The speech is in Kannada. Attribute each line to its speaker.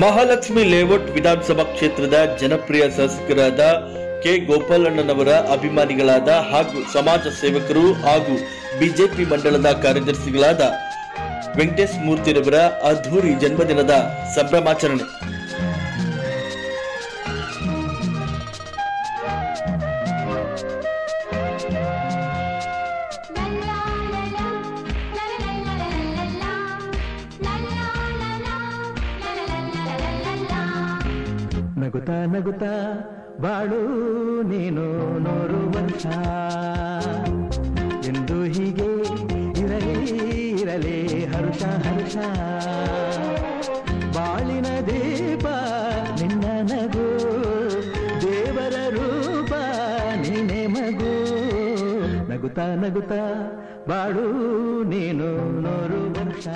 Speaker 1: ಮಹಾಲಕ್ಷ್ಮಿ ಲೇಔಟ್ ವಿಧಾನಸಭಾ ಕ್ಷೇತ್ರದ ಜನಪ್ರಿಯ ಶಾಸಕರಾದ ಕೆ ಗೋಪಾಲಣ್ಣನವರ ಅಭಿಮಾನಿಗಳಾದ ಹಾಗೂ ಸಮಾಜ ಸೇವಕರು ಹಾಗೂ ಬಿಜೆಪಿ ಮಂಡಲದ ಕಾರ್ಯದರ್ಶಿಗಳಾದ ವೆಂಕಟೇಶ್ ಮೂರ್ತಿರವರ ಅದ್ಧೂರಿ ಜನ್ಮದಿನದ ಸಂಭ್ರಮಾಚರಣೆ
Speaker 2: ನಗುತ್ತಾ ನಗುತ್ತಾ ಬಾಳು ನೀನು ನೂರು ವರ್ಷ ಎಂದು ಹೀಗೆ ಇರಲಿ ಇರಲಿ, ಹರ್ಷ ಹರ್ಷ. ಬಾಳಿನ ದೀಪ ನಿನ್ನ ನಗು, ದೇವರ ರೂಪ ನೀನೆ ಮಗು. ನಗುತ್ತಾ ಬಾಳು ನೀನು ನೋರು ವರ್ಷ